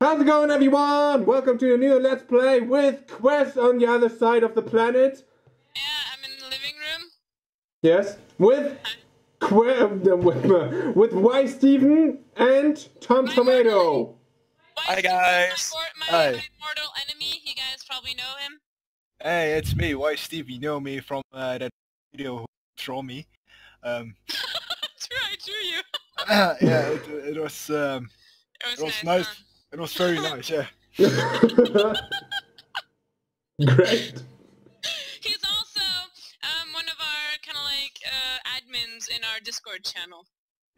How's it going, everyone? Welcome to a new Let's Play with Quest on the other side of the planet. Yeah, I'm in the living room. Yes, with que- with, with Y Steven and Tom Tomato. Hi, guys. My, my, Hi. my mortal enemy. You guys probably know him. Hey, it's me, Why Steve. You know me from uh, that video who troll me. Um, That's right, I drew you. yeah, it, it was um, It was, it was nice. nice. Huh? It was very nice. Yeah. Great. He's also um, one of our kind of like uh, admins in our Discord channel.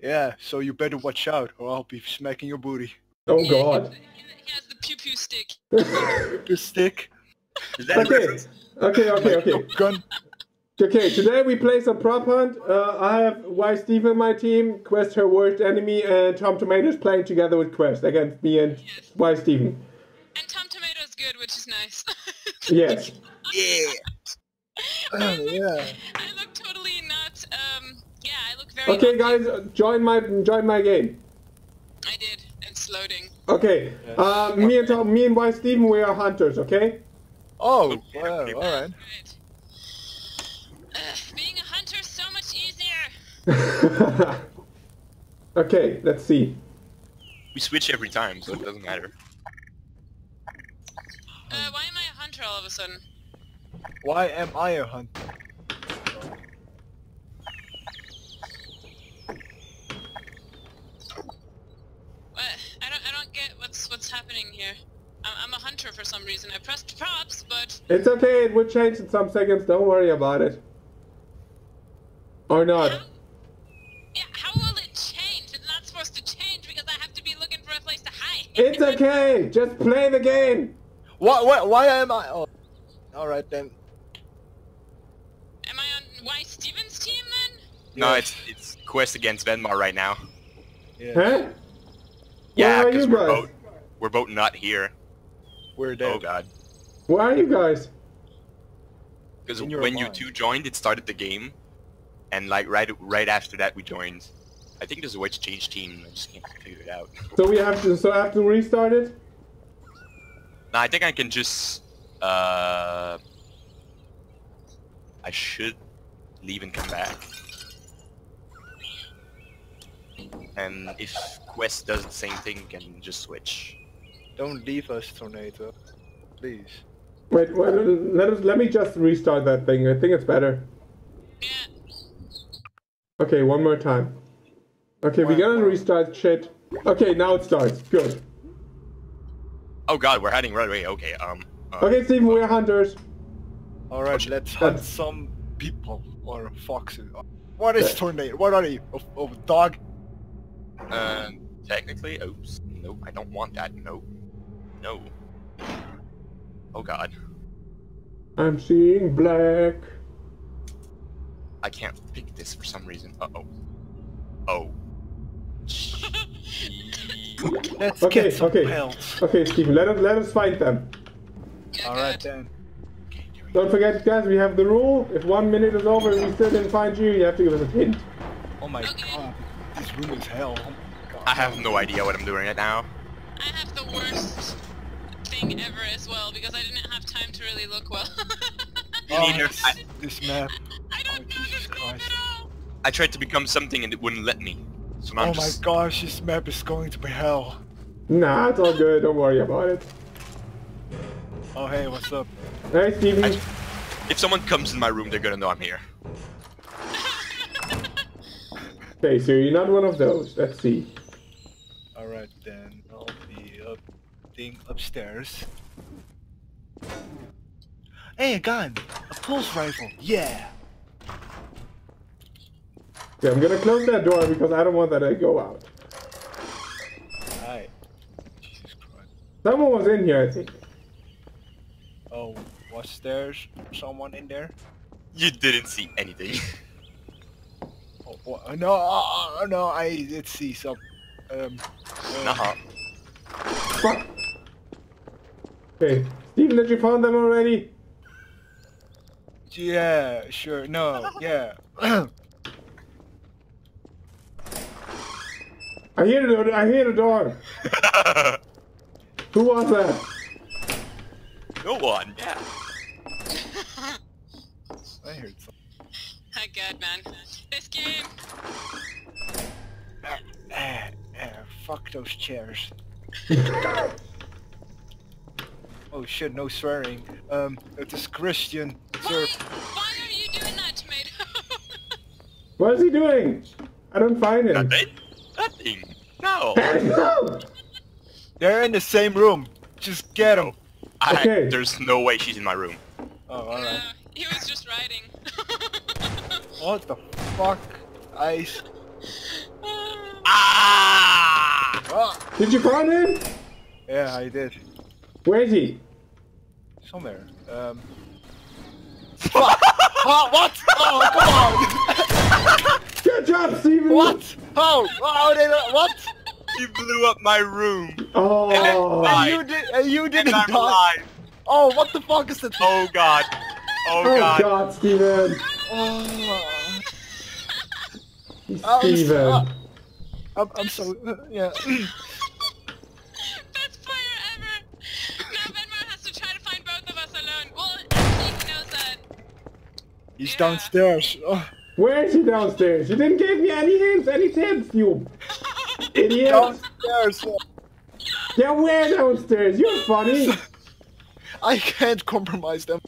Yeah. So you better watch out, or I'll be smacking your booty. Oh Yeah, God. He, he has the pew pew stick. The stick. Is that Okay. Okay. Okay. Okay. Your gun. Okay. Today we play some prop hunt. Uh, I have Y Steven in my team, Quest her worst enemy, and Tom Tomato is playing together with Quest against me and Y Steven. And Tom Tomato's good, which is nice. Yes. Yeah. Oh, yeah. I look totally not. Um, yeah, I look very. Okay, lucky. guys, uh, join my join my game. I did. It's loading. Okay. Uh, me and Tom, me and Y Steven, we are hunters. Okay. Oh, Okay, wow, okay. all right. Right. Ugh, being a hunter's so much easier. okay, let's see. We switch every time, so it doesn't matter. Uh, why am I a hunter all of a sudden? Why am I a hunter? What? I don't. I don't get what's what's happening here. I'm, I'm a hunter for some reason. I pressed props, but It's okay. It will change in some seconds. Don't worry about it. Or not. how? Yeah, how will it change? It's not supposed to change because I have to be looking for a place to hide. It's okay. Just play the game. Why? Why? Why am I? Oh. All right then. Am I on Y Stevens team then? No, Yeah. it's it's Quest against Venmar right now. Yeah. Huh? Yeah, because we're both we're both not here. We're oh, dead. Oh god. Where are you guys? Because In your when you two joined, it started the game, and like right right after that we joined. I think there's a way to change team. I just can't figure it out. So we have to. So I have to restart it. no, I think I can just. Uh, I should leave and come back. And if Quest does the same thing, can just switch. Don't leave us, Tornado. Please. Wait. wait let us. Let me just restart that thing. I think it's better. Okay, one more time. Okay, we're gonna restart shit. Okay, now it starts. Good. Oh god, we're heading right away. Okay, um. uh, Okay, Steven, we're hunters. All right, let's hunt That's- some people or foxes. What is tornado? What are you? A, a dog? Uh, technically, oops. Nope, I don't want that. Nope. No. Oh god. I'm seeing black. I can't pick this for some reason. Uh-oh. Oh. Let's Okay, get some okay. pelts. Okay, Steven, let us let us find them. Alright All then. Okay, here we go. Don't forget, guys, we have the rule. If one minute is over and we still didn't find you, you have to give us a hint. Oh my Okay. god, this room is hell. Oh god. I have no idea what I'm doing right now. I have the worst thing ever as well because I didn't have time to really look well. Oh, Neither. this, I- this map. I don't Oh, know Jesus this map at all. I tried to become something and it wouldn't let me. So now Oh I'm my gosh, this map is going to be hell. Nah, it's all good. Don't worry about it. Oh hey, what's up? Hey, Steven. I- If someone comes in my room, they're gonna know I'm here. Okay, so you're not one of those. Let's see. All right then, I'll be up, thing upstairs. Hey, a gun! A pulse rifle! Yeah! Okay, I'm gonna close that door because I don't want that to go out. Alright. Jesus Christ. Someone was in here, I think. Oh, was there someone in there? You didn't see anything. Oh, wha- no, uh, no, I did see some. Um. uh, Nah. Fuck. Okay, Steven, did you find them already? Yeah, sure. No, yeah. I hear the I hear the door. Who was that? No one. Yeah. I heard something. Oh god, man. This game. Ah, ah, ah, fuck those chairs. oh shit, no swearing. Um, it is Christian. Why? Sir, Why are you doing that, tomato? What is he doing? I don't find him. Nothing. Nothing. No. No! they're in the same room. Just get them. I, Okay. There's no way she's in my room. Oh, alright. No, he was just riding. What the fuck? Ice. Ah! Ah! Did you find him? Yeah, I did. Where is he? Somewhere. Um. Fuck! oh, what? Oh, come on! Good job, Steven! what? Oh, oh, they, what? You blew up my room. Oh, then- And you did, and you didn't I'm die. alive. Oh, what the fuck is that? Oh god. Oh, oh god. God, Steven! Oh. Oh, Steven. stop. Uh, I'm, I'm so, yeah. Best player ever! Now Venmar has to try to find both of us alone. Well, actually, he knows that. He's Yeah. downstairs. Oh, Where is he downstairs? You didn't give me any hints, any tips, you idiot! downstairs. Yeah, where downstairs? You're funny! I can't compromise them.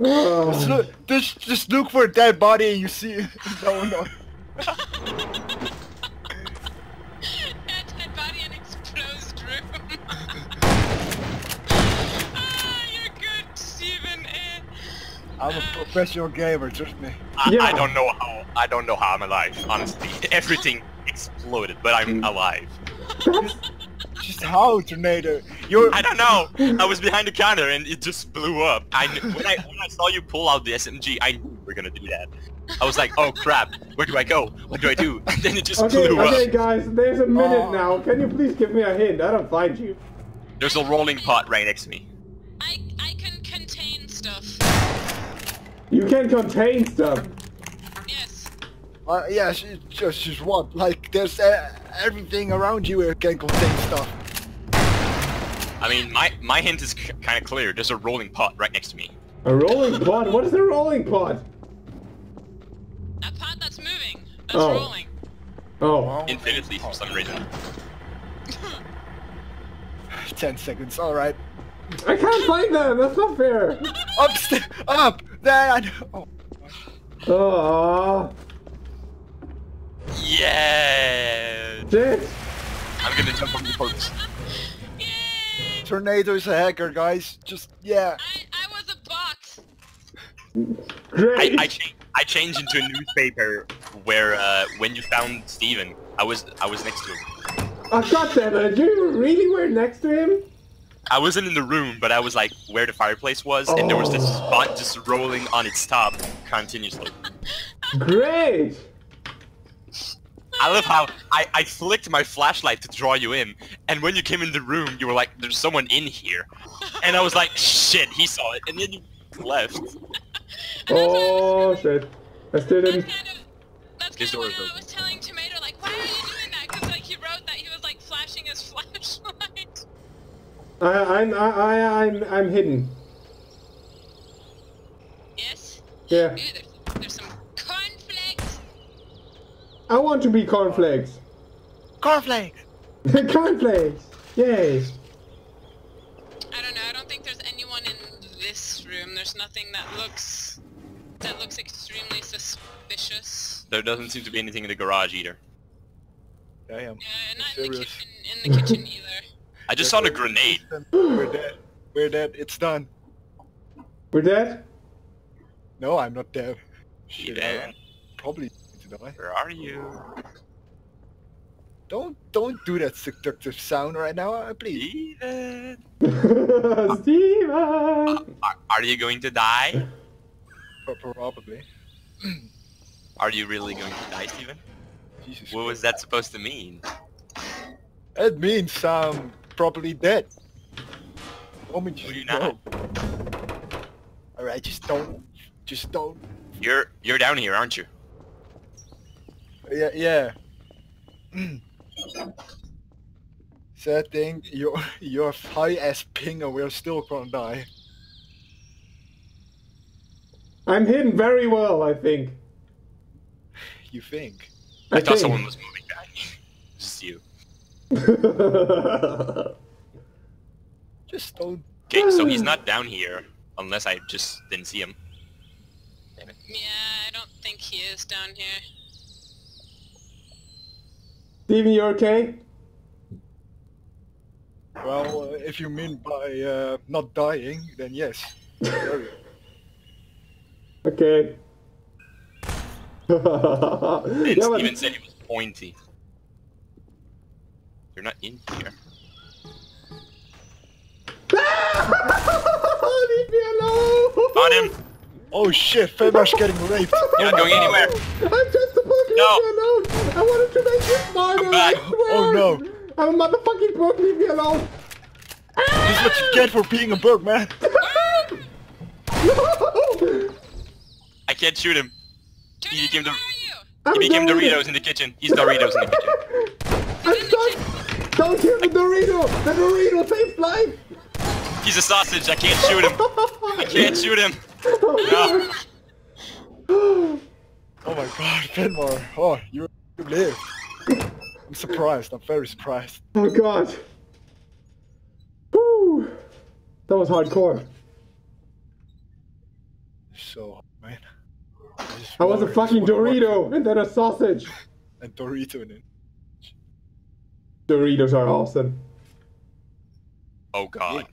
Oh. Just Oh. look, just, just look for a dead body and you see. no, no. I'm a professional gamer, trust me. I, Yeah. I don't know how. I don't know how I'm alive. Honestly, everything exploded, but I'm mm. alive. That's, Just how, tornado? You're. I don't know. I was behind the counter and it just blew up. I kn- when I when I saw you pull out the SMG, I knew we were gonna do that. I was like, oh crap, where do I go? What do I do? And then it just okay, blew okay, up. guys, there's a minute Oh. now. Can you please give me a hint? I don't find you. There's a rolling pot right next to me. You can contain stuff. Yes. Uh, yeah, she, just, just what? Like, there's uh, everything around you that can contain stuff. I mean, my my hint is kind of clear. There's a rolling pot right next to me. A rolling pot? What is a rolling pot? A pot that's moving. That's Oh. rolling. Oh. Infinitely for some reason. Ten seconds, alright. I can't find them! That's not fair! Up, up! There, I know. Oh. Oh, Yeah. shit! I'm gonna jump on the post. Yay! Tornado's a hacker, guys. Just, yeah. I I was a bot. I Great! I, cha- I changed into a newspaper where uh, when you found Steven, I was I was next to him. Oh, God damn it! You really were next to him? I wasn't in the room, but I was like where the fireplace was, and there was this Oh. spot just rolling on its top continuously. Great! I love how I, I flicked my flashlight to draw you in, and when you came in the room, you were like, "There's someone in here," and I was like, "Shit!" He saw it, and then you left. Oh, shit. I still That's didn't... kind of that's His kind door of is why I open. was telling Tomato like, why are you doing that? Because like he wrote that he was like flashing his flashlight. I, I'm, I, I, I'm, I'm hidden. Yes. Yeah. Ooh, there's, there's some cornflakes. I want to be cornflakes. Cornflakes! cornflakes! Yay! I don't know. I don't think there's anyone in this room. There's nothing that looks that looks extremely suspicious. There doesn't seem to be anything in the garage either. I am. Yeah, not in the Serious. kitchen. In the kitchen either. I just saw the grenade. We're dead. We're dead. It's done. We're dead? No, I'm not dead. Shit, Steven, I probably to die. where are you? Don't don't do that seductive sound right now, uh, please. Steven, Steven! are, are you going to die? Probably. Are you really going to die, Steven? Jesus. What was that supposed to mean? It means I'm probably dead. Oh, me No, you're not. Alright, just don't. Just don't. You're you're down here, aren't you? Yeah, yeah. Sad thing, you're you're high as ping and we're still gonna die. I'm hidden very well, I think. You think? I, thought think. someone was moving back. Just you. Just don't. Okay, so he's not down here unless I just didn't see him. Damn it. Yeah, I don't think he is down here. Steven, you okay? Well, uh, if you mean by uh, not dying, then yes. Okay. And yeah, but Steven said he was pointy. You're not in here. Leave me alone! Found him! oh shit, Venmar's getting raped. You're not going anywhere! I'm just supposed to No. leave me alone! I wanted to make you smarter! Come back. Oh, no. I'm a motherfucking book, leave me alone! This is what you get for being a bug, man. no! I can't shoot him. He Tornado, became the where are you? I'm he became Doritos in the kitchen. He's Doritos in the kitchen. I'm stuck! Don't kill the Dorito! The Dorito saved life! He's a sausage. I can't shoot him. I can't shoot him. No. Oh my god, Venmar. Oh, you, you lived. I'm surprised. I'm very surprised. Oh god. Woo! That was hardcore. So, man. I was a fucking what- what- Dorito and then a sausage. And Dorito in it. Doritos are awesome. Oh god.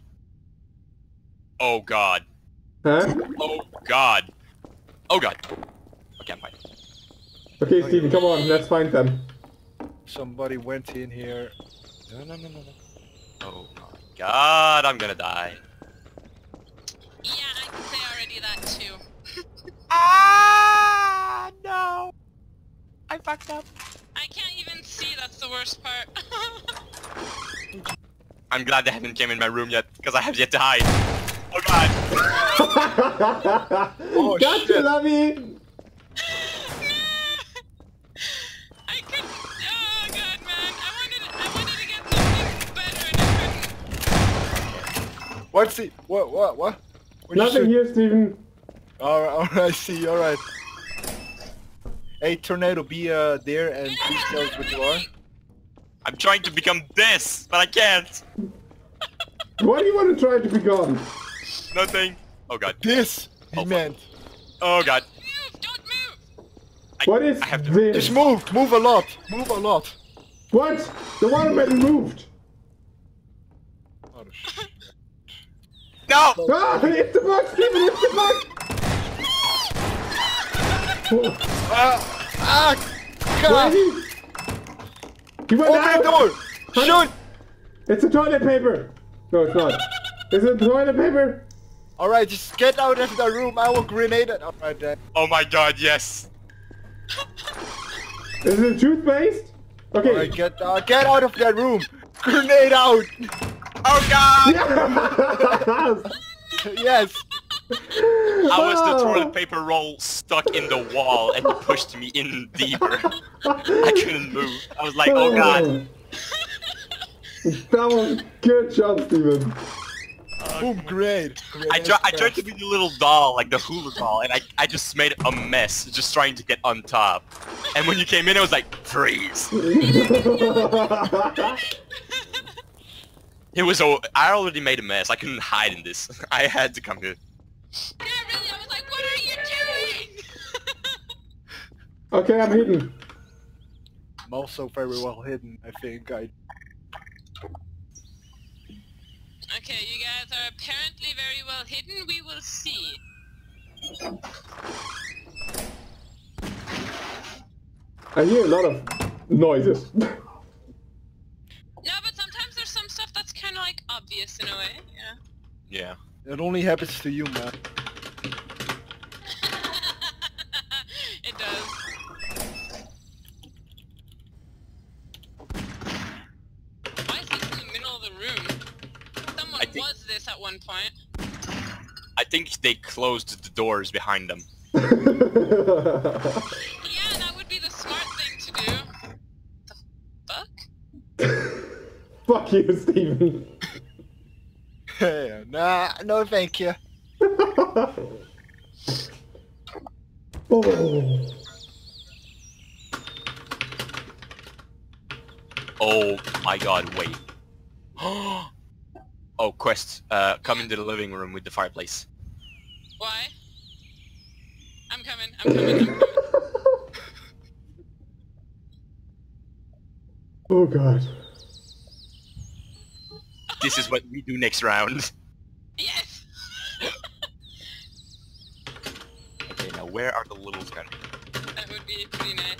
Oh god. Huh? Oh god. Oh god. Okay, I'm fine. Okay, Steven, come on, let's find them. Somebody went in here. No, no, no, no, no. Oh my god, I'm gonna die. Yeah, I can say already that too. Ah, no. I fucked up. The worst part. I'm glad they haven't came in my room yet, because I have yet to hide. Oh god. Oh, gotcha, shit. Lovey! I couldn't. Oh god, man! I wanted, I wanted to get something better, and I couldn't. What's the... What, what, what? What you Nothing here, Steven. Alright, alright, I see, alright. Hey, Tornado, be uh, there and please tell us what you are. I'm trying to become this, but I can't. What do you want to try to become? Nothing. Oh god. This, he Oh, fuck. meant. Oh god. Move! Don't move! I, What is I have to. this? Just move, move a lot, move a lot. What? The watermelon moved. Oh. No! Ah, it's the bug, Steven, it's the bug! Ah, ah, God! Ready? He went Open out! the door! Shoot! It's a toilet paper! No, it's not. Is it toilet paper? Alright, just get out of the room, I will grenade it. Alright then. Oh my god, yes. Is it toothpaste? Okay. Alright, get, uh, get out of that room! Grenade out! Oh god! Yes! yes! How was the Oh. toilet paper roll stuck in the wall and he pushed me in deeper? I couldn't move. I was like, oh god. That was good job, Steven. Oh, Boom, great! I, try, I tried to be the little doll, like the hula doll, and I, I just made a mess, just trying to get on top. And when you came in, it was like, freeze. It was, oh, I already made a mess. I couldn't hide in this. I had to come here. Okay, I'm hidden. I'm also very well hidden, I think. I okay, you guys are apparently very well hidden. We will see. I hear a lot of noises. No, but sometimes there's some stuff that's kind of like obvious in a way. Yeah. Yeah. It only happens to you, man. it does. Why is this in the middle of the room? Someone I think- was this at one point. I think they closed the doors behind them. Yeah, that would be the smart thing to do. The fuck? Fuck you, Steven. Yeah, nah, no thank you. oh. Oh my god, wait. oh, Quest, uh, come into the living room with the fireplace. Why? I'm coming. I'm coming. I'm coming. Oh god. This is what we do next round. Yes. Okay, now where are the little guns? That would be pretty nice.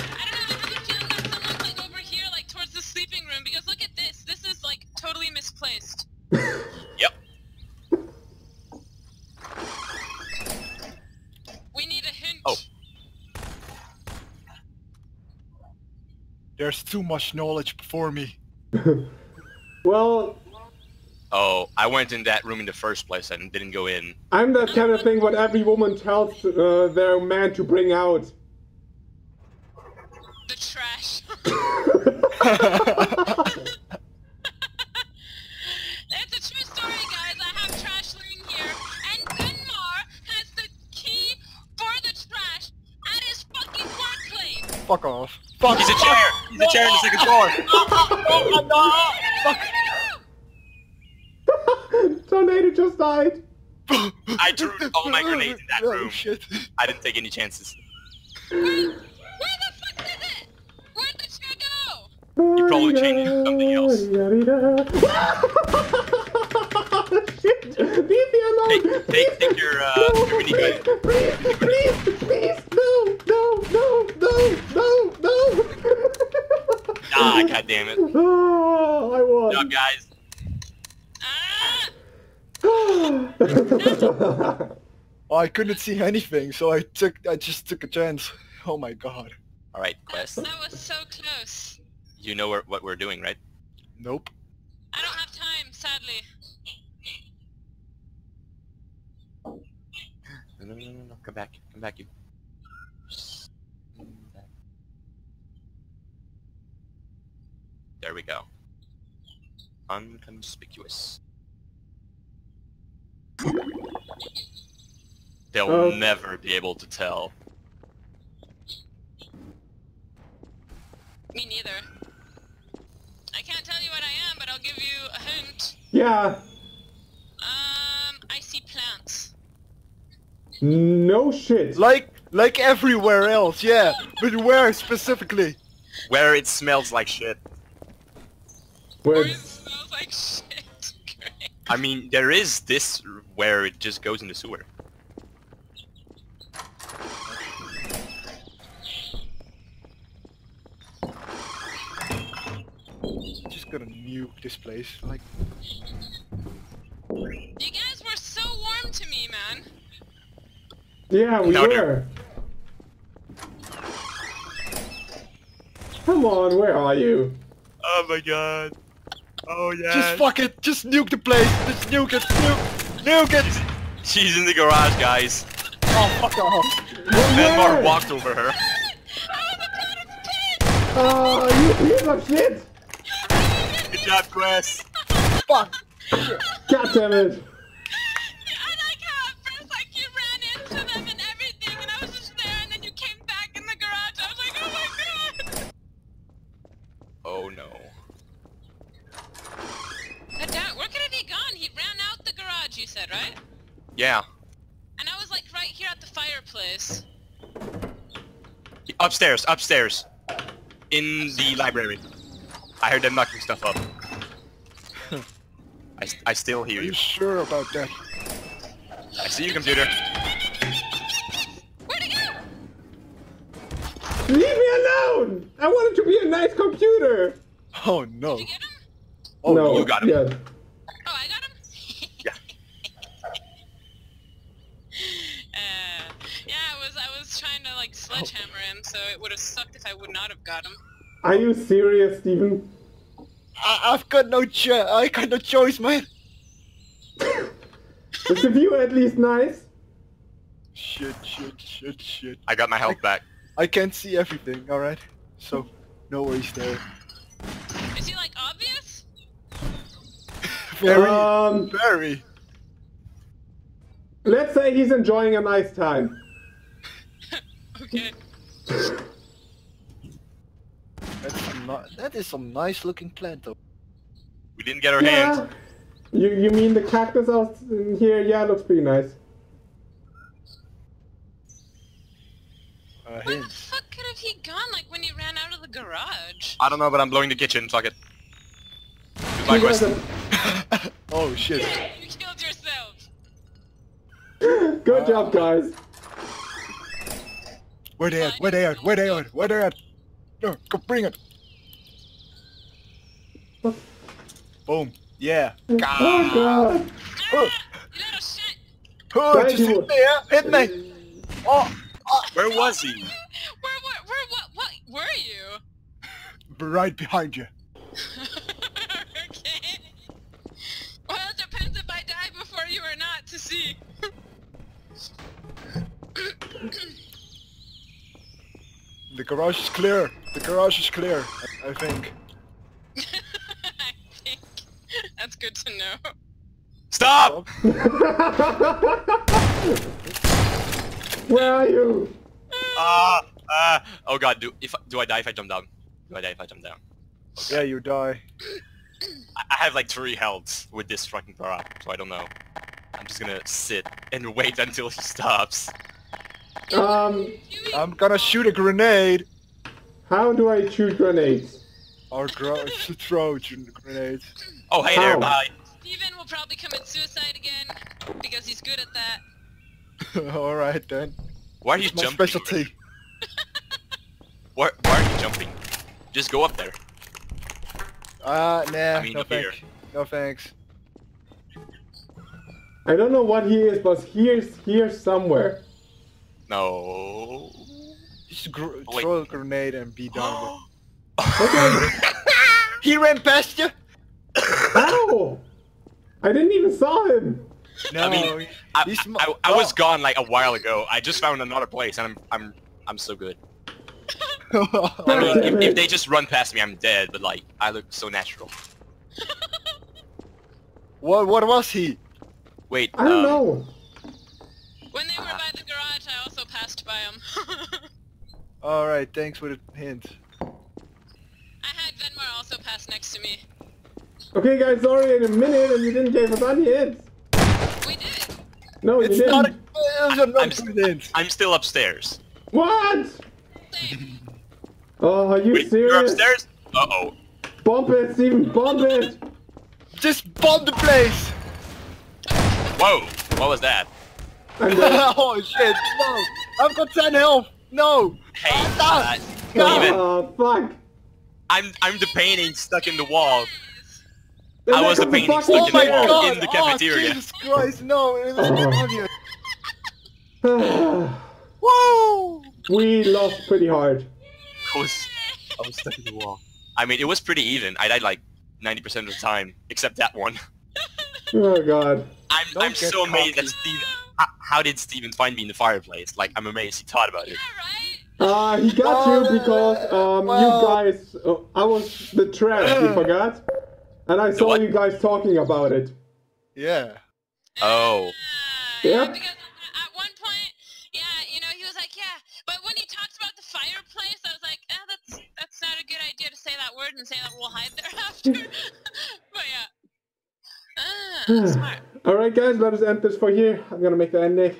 I don't know. I have a someone's like over here, like towards the sleeping room. Because look at this. This is like totally misplaced. Yep. We need a hint. Oh. There's too much knowledge before me. Well, Oh, I went in that room in the first place and didn't go in. I'm that kind of thing what every woman tells uh, their man to bring out. The trash. It's a true story, guys. I have trash laying here, and Gunmar has the key for the trash at his fucking workplace. Fuck off. Fuck He's a chair! He's a chair in the second floor! Tornado just died. I threw all my grenades in that Oh, room. shit. I didn't take any chances. Where the fuck did it? Where'd the chair go? You probably changed it to something else. Shit! Leave me alone! Take- take- take your, uh, no, your minigun. Please, please, please, no, no, no, no, no, no! Ah, god damn it. Oh, I won. job, guys. Ah! Oh, I couldn't see anything, so I took. I just took a chance. Oh my god. Alright, Quest. That was so close. You know where, what we're doing, right? Nope. I don't have time, sadly. No, no, no, no, no. Come back. Come back, you. There we go. Unconspicuous. They'll Oh. never be able to tell. Me neither. I can't tell you what I am, but I'll give you a hint. yeah, Um, I see plants. no shit. Like, like everywhere else, yeah. But where specifically? Where it smells like shit. Where it smells like shit. I mean, there is this where it just goes in the sewer. Just gonna nuke this place. Like, You guys were so warm to me, man. Yeah, we No, dude. were. Come on, where are you? Oh my god. Oh yeah. just fuck it. Just nuke the place. Just nuke it. Nuke, nuke it. She's in the garage, guys. Oh, fuck off. Venmar Where? walked over her. I was a part of the pit! Oh, you piece of shit! Good job, Chris. Fuck. God damn it! I like how at first like you ran into them and everything and I was just there and then you came back in the garage. I was like, oh my god! Oh no. But that, where could have he gone? He ran out the garage, you said, right? Yeah. And I was like right here at the fireplace. He- Upstairs, upstairs. In the library. I heard them knocking stuff up. I, I still hear Are you. you sure about that? I see you, computer. Where'd he go? Leave me alone! I want it to be a nice computer! Oh no. Did you get him? Oh no, you got him. Yeah. Oh, I got him? Yeah. uh, yeah, I was I was trying to like sledgehammer him, so it would have sucked if I would not have got him. Are you serious, Steven? I, I've got no cho- I got no choice, man. Is the view at least nice? Shit, shit, shit, shit. I got my health back. I can't see everything. All right. so no worries there. Is he like obvious? Very, Um, very. let's say he's enjoying a nice time. Okay. That's some ni- that is some nice looking plant though. We didn't get our Yeah. hands. You you mean the cactus out in here? Yeah, it looks pretty nice. Uh, Where the fuck could have he gone? Like when he ran out of the garage? I don't know, but I'm blowing the kitchen. Fuck it. Goodbye, You guys Quest. Oh shit. You killed yourself. Good job, guys. Where they at? Where they at? Where they at? Where they at? No, go bring it. Boom. Yeah. Oh god. Oh, You little shit. oh Thank just hit me, yeah? Hit me. Oh, oh, Where was he? Where, where, where, what, what were you? right behind you. The garage is clear. The garage is clear. I, I think. I think that's good to know. Stop! Where are you? Ah! Ah! Oh god, do if do I die if I jump down? Do I die if I jump down? Yeah, you die. I, I have like three healths with this fucking para, so I don't know. I'm just gonna sit and wait until he stops. Um, I'm gonna shoot a grenade. how do I shoot grenades? Or gro- throw grenades. Oh hey there, How? bye. Steven will probably commit suicide again because he's good at that. Alright then. Why are you It's my jumping? specialty. Why, why are you jumping? Just go up there. Uh, nah, I mean, no up here. thanks. No thanks. I don't know what he is, but he is here somewhere. No. Just gr- wait. throw a grenade and be done with Okay. He ran past you? Ow! I didn't even saw him. No, mean, I, he's I, I was Oh. gone like a while ago. I just found another place and I'm I'm I'm so good. I mean, if, if they just run past me, I'm dead. But like, I look so natural. what, what was he? Wait, I don't um, know. When they were by the garage, I also passed by him. Alright, thanks for the hint. I had Venmar also pass next to me. Okay, guys, sorry in a minute, and you didn't give us any hints. We did. No, you didn't. not a, it's a I'm not s- good hint. I'm still upstairs. What? Same. Oh, are you Wait, serious? you're upstairs? Uh oh. Bomb it, Steven, bomb it! Just bomb the place! Whoa. What was that? I'm oh shit, no! I've got 10 health! No! Hey, uh, Steven, Oh, fuck. I'm I'm the painting stuck in the wall. Then I was a comes painting fucking stuck Oh in the my wall god! in the cafeteria. Oh, cafeteria. Jesus Christ, no! It was Oh. Woo! we lost pretty hard. I was I was stuck in the wall. I mean, it was pretty even. I died like 90% of the time, except that one. Oh god. I'm Don't I'm get so amazed that cocky. Steven. How, how did Steven find me in the fireplace? Like, I'm amazed he thought about it. Yeah, right? Uh, he got Well, you because um, well- you guys. Uh, I was the trash. You forgot, and I saw what? you guys talking about it. Yeah. Oh. Ah, Yeah? Because at at one point, yeah, you know, he was like, yeah. But when he talks about the fireplace, I was like, eh, that's that's not a good idea to say that word and say that we'll hide there after. but yeah. Ah, smart. All right, guys, let us end this for here. I'm gonna make the ending.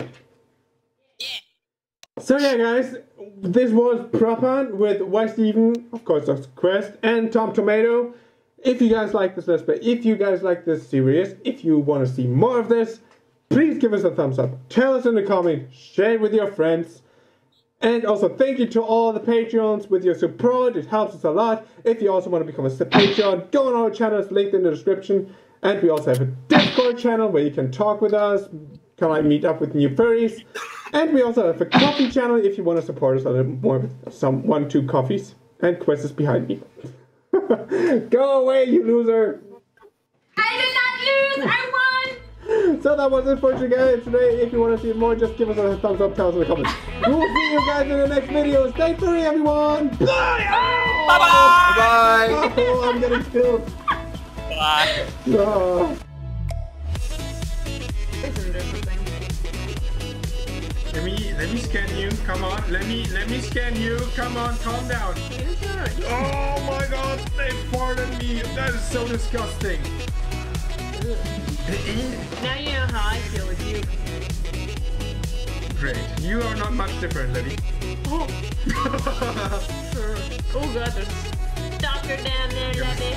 So yeah, guys, this was Prop Hunt with Y Steven, of course, that's Quest, and Tom Tomato. If you guys like this let's play, if you guys like this series, if you want to see more of this, please give us a thumbs up. Tell us in the comments, share it with your friends. And also thank you to all the Patreons with your support. It helps us a lot. If you also want to become a Patreon, go on our channel, it's linked in the description. And we also have a Discord channel where you can talk with us, can I meet up with new furries. And we also have a Ko-fi channel if you want to support us a little more with some one, two coffees. And Quest is behind me. Go away, you loser! I did not lose. I won. so that was it for today. Today, if you want to see more, just give us a thumbs up. Tell us in the comments. we'll see you guys in the next video. Stay free, everyone. Bye. Bye bye. Bye. Oh, I'm getting killed. Bye. Oh. Let me scan you. Come on. Let me let me scan you. Come on. Calm down. Oh my God! They farted me. That is so disgusting. Now you know how I feel with you. Great. You are not much different, Libby. Oh oh god, there's a stalker down there, Levy.